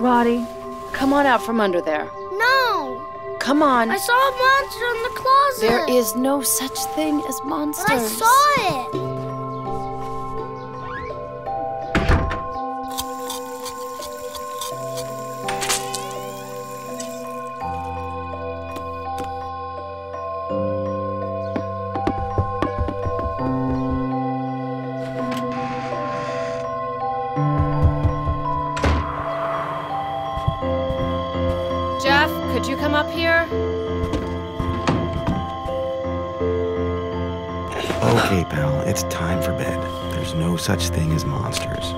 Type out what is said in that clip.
Roddy, come on out from under there. No! Come on. I saw a monster in the closet! There is no such thing as monsters. But I saw it! Jeff, could you come up here? Okay, pal, it's time for bed. There's no such thing as monsters.